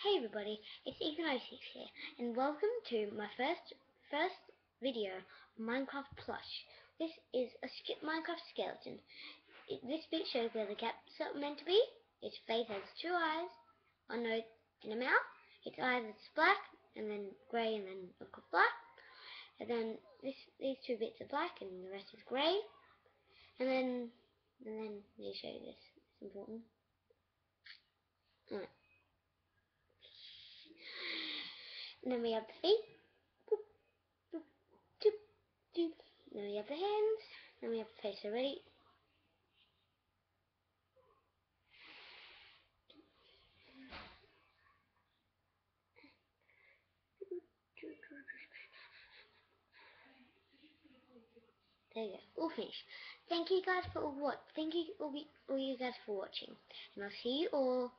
Hey everybody, it's Ethan06 here, and welcome to my first first video Minecraft Plush. This is a sk Minecraft skeleton. It, this bit shows where the gaps are meant to be. Its face has two eyes, a nose and a mouth. Its eyes is black, and then grey, and then black. And then this these two bits are black, and the rest is grey. And then and then me show you this. It's important. Alright. And then we have the feet. Then we have the hands. Then we have the face already. There you go. All finished. Thank you guys for what. Thank you all, all you guys for watching, and I'll see you all